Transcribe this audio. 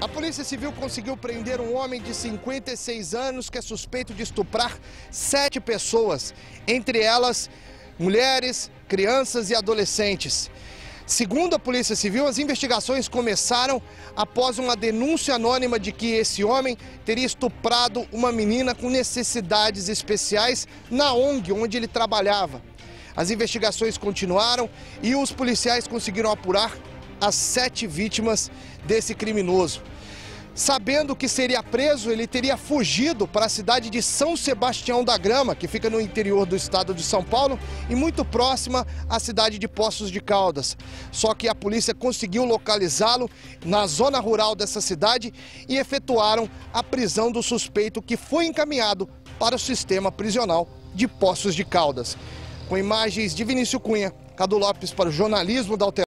A Polícia Civil conseguiu prender um homem de 56 anos que é suspeito de estuprar sete pessoas, entre elas mulheres, crianças e adolescentes. Segundo a Polícia Civil, as investigações começaram após uma denúncia anônima de que esse homem teria estuprado uma menina com necessidades especiais na ONG onde ele trabalhava. As investigações continuaram e os policiais conseguiram apurar as sete vítimas desse criminoso. Sabendo que seria preso, ele teria fugido para a cidade de São Sebastião da Grama, que fica no interior do estado de São Paulo e muito próxima à cidade de Poços de Caldas. Só que a polícia conseguiu localizá-lo na zona rural dessa cidade e efetuaram a prisão do suspeito que foi encaminhado para o sistema prisional de Poços de Caldas. Com imagens de Vinícius Cunha, Cadu Lopes para o jornalismo da Alter